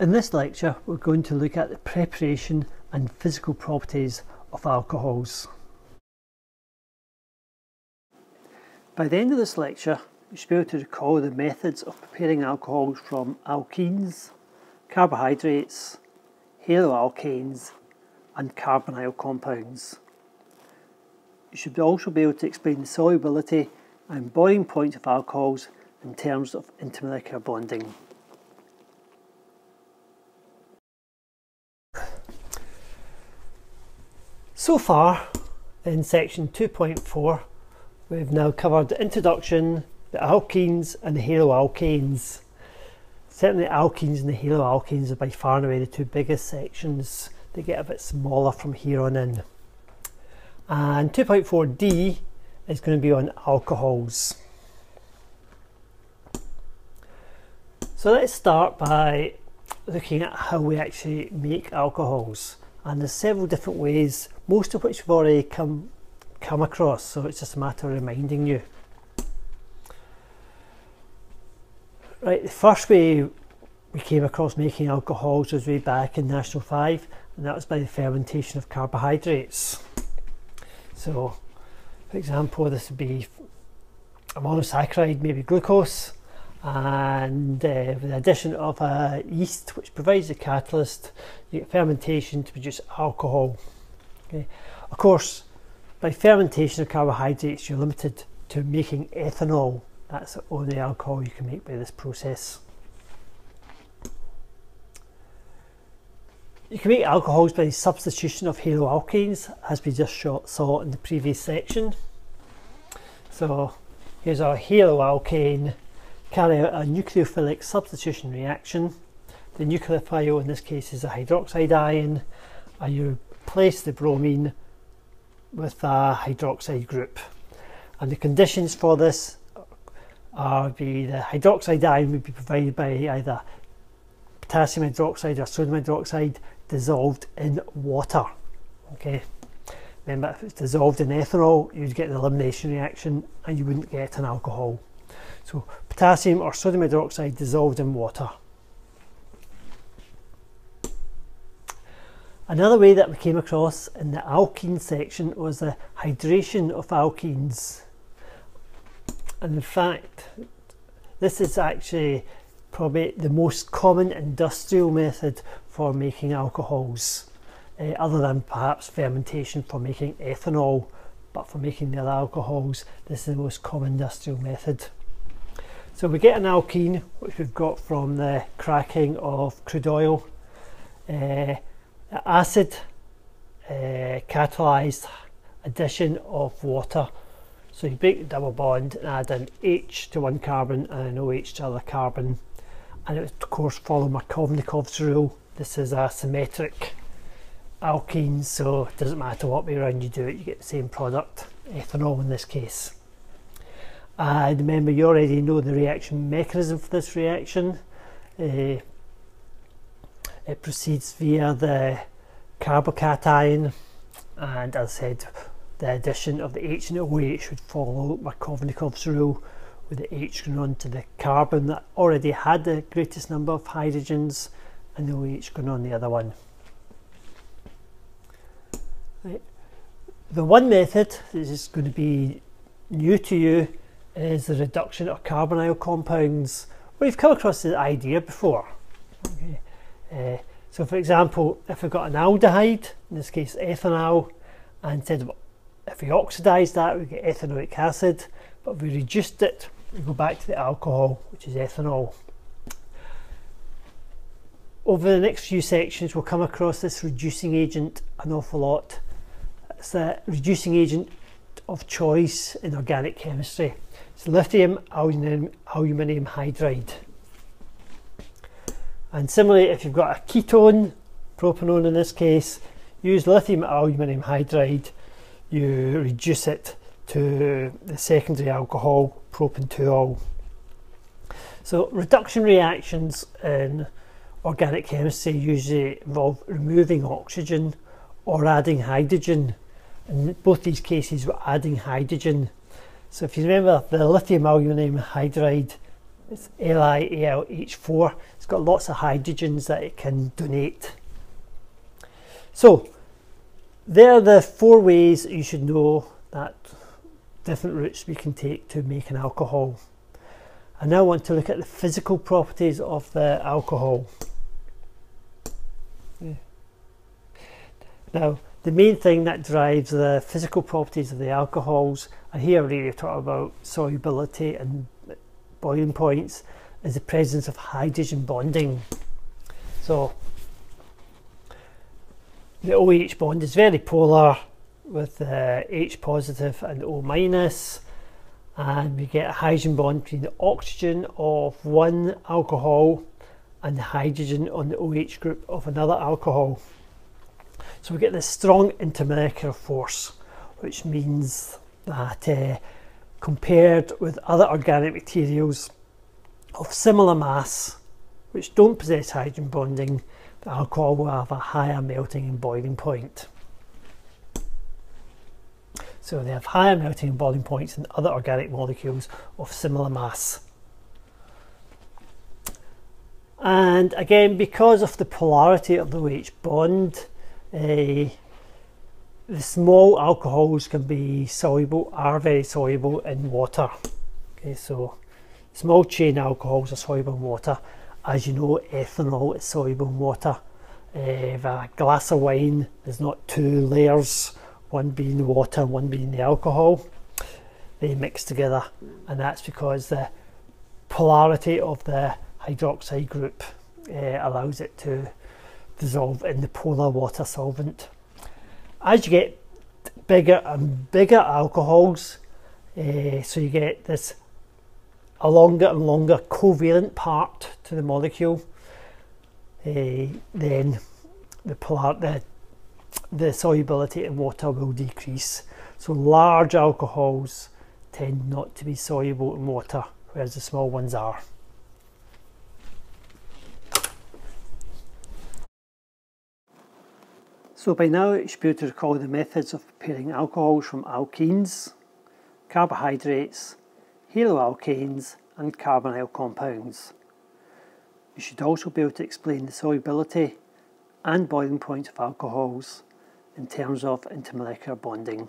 In this lecture we're going to look at the preparation and physical properties of alcohols. By the end of this lecture you should be able to recall the methods of preparing alcohols from alkenes, carbohydrates, haloalkanes and carbonyl compounds. You should also be able to explain the solubility and boiling point of alcohols in terms of intermolecular bonding. So far in section 2.4 we've now covered the introduction, the alkenes and the haloalkanes. Certainly the alkenes and the haloalkanes are by far and away the two biggest sections. They get a bit smaller from here on in. And 2.4d is going to be on alcohols. So let's start by looking at how we actually make alcohols and there's several different ways most of which we've already come come across so it's just a matter of reminding you. Right the first way we came across making alcohols was way back in national 5 and that was by the fermentation of carbohydrates. So for example this would be a monosaccharide maybe glucose and uh, with the addition of a yeast which provides a catalyst you get fermentation to produce alcohol. Okay. Of course by fermentation of carbohydrates you're limited to making ethanol. That's the only alcohol you can make by this process. You can make alcohols by substitution of haloalkanes as we just saw in the previous section. So here's our haloalkane carry out a nucleophilic substitution reaction. The nucleophile in this case is a hydroxide ion and you replace the bromine with a hydroxide group. And the conditions for this are be the hydroxide ion would be provided by either potassium hydroxide or sodium hydroxide dissolved in water. Okay. Remember, if it's dissolved in ethanol, you'd get an elimination reaction and you wouldn't get an alcohol. So potassium or sodium hydroxide dissolved in water. Another way that we came across in the alkene section was the hydration of alkenes. And in fact, this is actually probably the most common industrial method for making alcohols, uh, other than perhaps fermentation for making ethanol. But for making the other alcohols, this is the most common industrial method. So we get an alkene, which we've got from the cracking of crude oil. Uh, acid uh, catalyzed addition of water. So you break the double bond and add an H to one carbon and an OH to the other carbon. And it of course follow Markovnikov's rule. This is a symmetric alkene, so it doesn't matter what way around you do it, you get the same product, ethanol in this case. And remember, you already know the reaction mechanism for this reaction. Uh, it proceeds via the carbocation, and as I said, the addition of the H and OH would follow Markovnikov's rule, with the H going on to the carbon that already had the greatest number of hydrogens, and the OH going on the other one. Right. The one method this is going to be new to you is the reduction of carbonyl compounds. We've come across the idea before. Okay. Uh, so for example, if we've got an aldehyde, in this case ethanal, and instead of if we oxidise that, we get ethanoic acid, but if we reduced it, we go back to the alcohol, which is ethanol. Over the next few sections, we'll come across this reducing agent an awful lot. It's a reducing agent of choice in organic chemistry. It's lithium aluminium, aluminium hydride. And similarly, if you've got a ketone, propanone in this case, use lithium aluminium hydride, you reduce it to the secondary alcohol, propan-2-ol. So reduction reactions in organic chemistry usually involve removing oxygen or adding hydrogen. In both these cases, we're adding hydrogen so if you remember the lithium aluminum hydride It's LiAlH4. It's got lots of hydrogens that it can donate. So, there are the four ways you should know that different routes we can take to make an alcohol. I now want to look at the physical properties of the alcohol. Yeah. Now, the main thing that drives the physical properties of the alcohols, and here really talk about solubility and boiling points, is the presence of hydrogen bonding. So, the OH bond is very polar with uh, H positive and O minus and we get a hydrogen bond between the oxygen of one alcohol and the hydrogen on the OH group of another alcohol. So we get this strong intermolecular force which means that uh, compared with other organic materials of similar mass which don't possess hydrogen bonding, the alcohol will have a higher melting and boiling point. So they have higher melting and boiling points than other organic molecules of similar mass. And again, because of the polarity of the OH bond, uh, the small alcohols can be soluble, are very soluble in water. Okay, so small chain alcohols are soluble in water. As you know, ethanol is soluble in water. If a glass of wine is not two layers one being the water and one being the alcohol, they mix together, and that's because the polarity of the hydroxide group uh, allows it to dissolve in the polar water solvent. As you get bigger and bigger alcohols, uh, so you get this a longer and longer covalent part to the molecule, uh, then the polar the the solubility in water will decrease. So large alcohols tend not to be soluble in water, whereas the small ones are. So by now you should be able to recall the methods of preparing alcohols from alkenes, carbohydrates, haloalkanes and carbonyl compounds. You should also be able to explain the solubility and boiling point of alcohols in terms of intermolecular bonding.